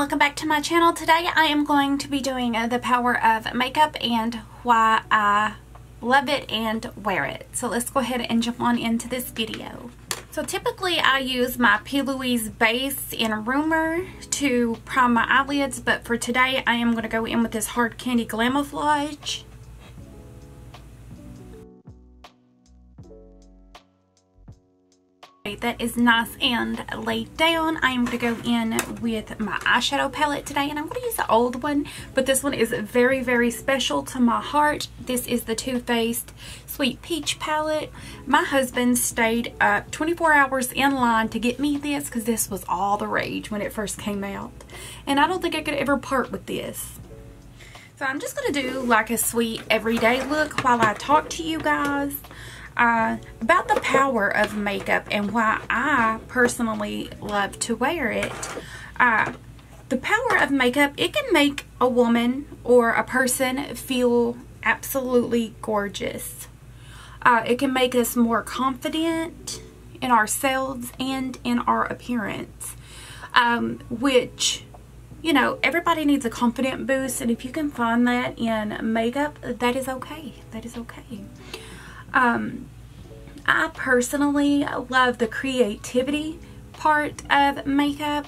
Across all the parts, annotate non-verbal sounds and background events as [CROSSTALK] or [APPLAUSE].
welcome back to my channel. Today I am going to be doing uh, the power of makeup and why I love it and wear it. So let's go ahead and jump on into this video. So typically I use my P. Louise base in Rumor to prime my eyelids, but for today I am going to go in with this Hard Candy Glamouflage. That is nice and laid down. I am going to go in with my eyeshadow palette today and I'm going to use the old one but this one is very very special to my heart. This is the Too Faced Sweet Peach palette. My husband stayed up 24 hours in line to get me this because this was all the rage when it first came out and I don't think I could ever part with this. So I'm just going to do like a sweet everyday look while I talk to you guys uh, about the power of makeup and why I personally love to wear it. Uh, the power of makeup, it can make a woman or a person feel absolutely gorgeous. Uh, it can make us more confident in ourselves and in our appearance, um, which, you know, everybody needs a confident boost, and if you can find that in makeup, that is okay. That is okay. Um, I personally love the creativity part of makeup.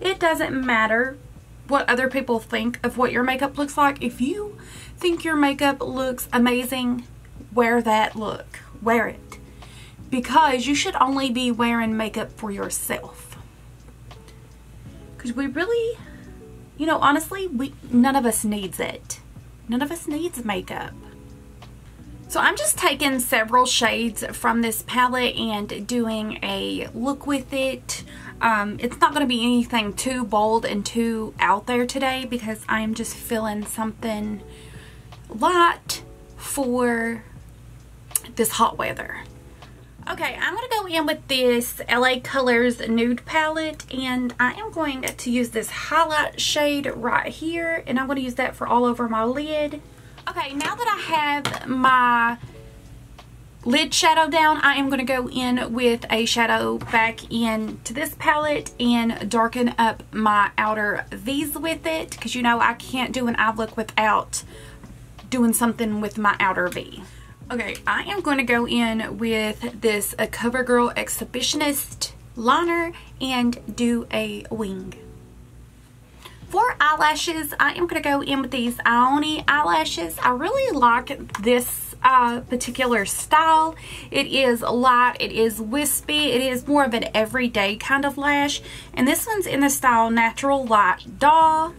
It doesn't matter what other people think of what your makeup looks like. If you think your makeup looks amazing, wear that look. Wear it. Because you should only be wearing makeup for yourself. Because we really, you know, honestly, we none of us needs it. None of us needs makeup. So I'm just taking several shades from this palette and doing a look with it. Um, it's not going to be anything too bold and too out there today because I'm just feeling something light for this hot weather. Okay, I'm going to go in with this LA Colors Nude Palette and I am going to use this highlight shade right here and I'm going to use that for all over my lid. Okay, now that I have my lid shadow down, I am going to go in with a shadow back into this palette and darken up my outer V's with it because you know I can't do an eye look without doing something with my outer V. Okay, I am going to go in with this CoverGirl Exhibitionist liner and do a wing. For eyelashes, I am going to go in with these Ioni eyelashes. I really like this uh, particular style. It is light, it is wispy, it is more of an everyday kind of lash. And this one's in the style Natural Light Doll.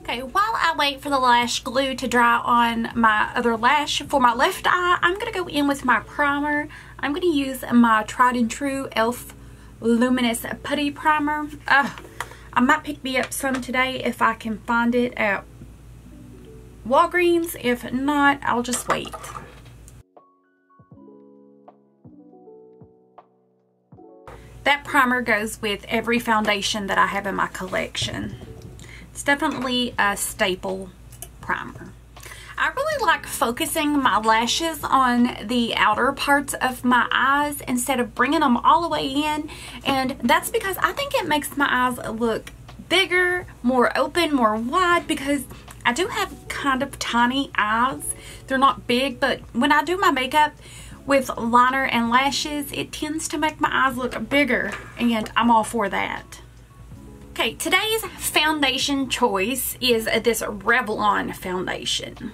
Okay, while I wait for the lash glue to dry on my other lash, for my left eye, I'm going to go in with my primer. I'm going to use my tried and true e.l.f. Luminous Putty Primer. Uh, I might pick me up some today if I can find it at Walgreens. If not, I'll just wait. That primer goes with every foundation that I have in my collection. It's definitely a staple primer. I really like focusing my lashes on the outer parts of my eyes instead of bringing them all the way in. And that's because I think it makes my eyes look bigger, more open, more wide because I do have kind of tiny eyes. They're not big, but when I do my makeup with liner and lashes, it tends to make my eyes look bigger and I'm all for that. Okay, today's foundation choice is this Revlon foundation.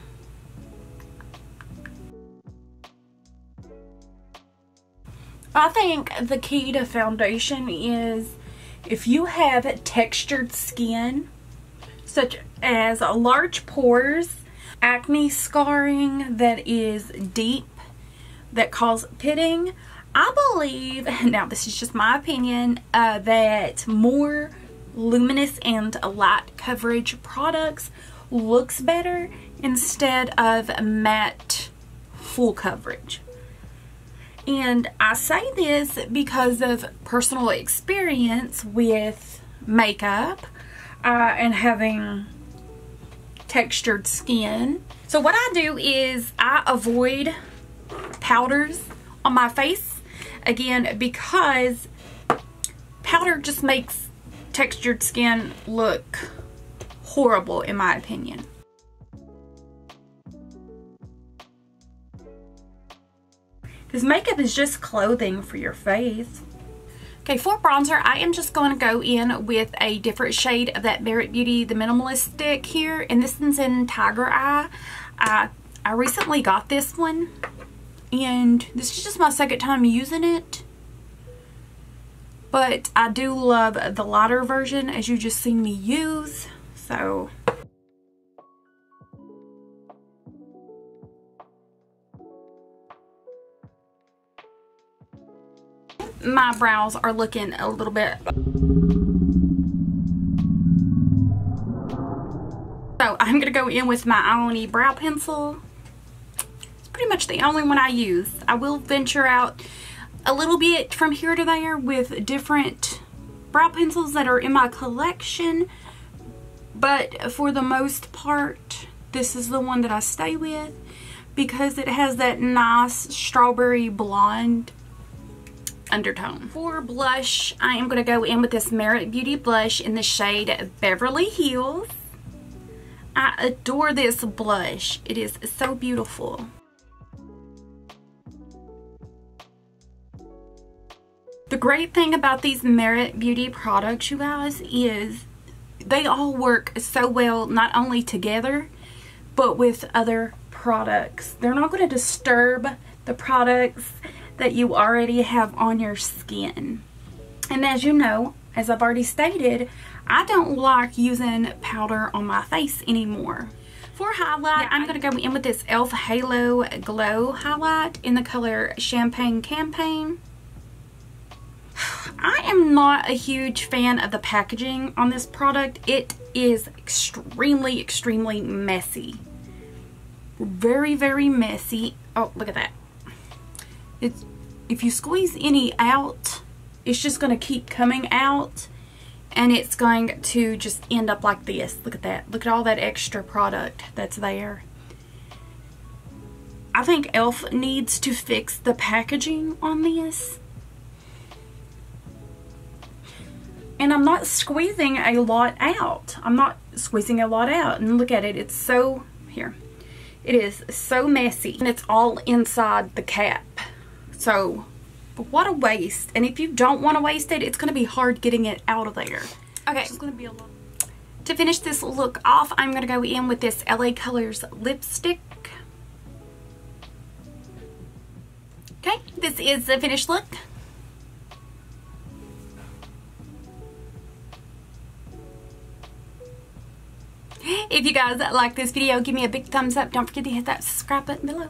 I think the key to foundation is if you have textured skin, such as large pores, acne scarring that is deep, that cause pitting, I believe, [LAUGHS] now this is just my opinion, uh, that more luminous and light coverage products looks better instead of matte full coverage. And I say this because of personal experience with makeup uh, and having textured skin. So what I do is I avoid powders on my face again because Powder just makes textured skin look horrible in my opinion. Because makeup is just clothing for your face. Okay, for bronzer, I am just going to go in with a different shade of that Merit Beauty, the Minimalist Stick here. And this one's in Tiger Eye. I, I recently got this one. And this is just my second time using it. But I do love the lighter version, as you just seen me use. So my brows are looking a little bit. So I'm gonna go in with my Ioni brow pencil. It's pretty much the only one I use. I will venture out a little bit from here to there with different brow pencils that are in my collection but for the most part this is the one that I stay with because it has that nice strawberry blonde undertone. For blush, I am going to go in with this Merit Beauty blush in the shade Beverly Hills. I adore this blush. It is so beautiful. The great thing about these Merit Beauty products, you guys, is they all work so well not only together, but with other products. They're not going to disturb the products that you already have on your skin. And as you know, as I've already stated, I don't like using powder on my face anymore. For highlight, I'm going to go in with this e.l.f. Halo Glow highlight in the color Champagne Campaign. [SIGHS] I am not a huge fan of the packaging on this product. It is extremely, extremely messy. Very, very messy. Oh, look at that. It's if you squeeze any out, it's just going to keep coming out and it's going to just end up like this. Look at that. Look at all that extra product that's there. I think e.l.f. needs to fix the packaging on this. And I'm not squeezing a lot out. I'm not squeezing a lot out. And look at it. It's so, here. It is so messy. And it's all inside the cap. So, what a waste. And if you don't want to waste it, it's going to be hard getting it out of there. Okay. It's going to be a lot. To finish this look off, I'm going to go in with this LA Colors lipstick. Okay, this is the finished look. If you guys like this video, give me a big thumbs up. Don't forget to hit that subscribe button below.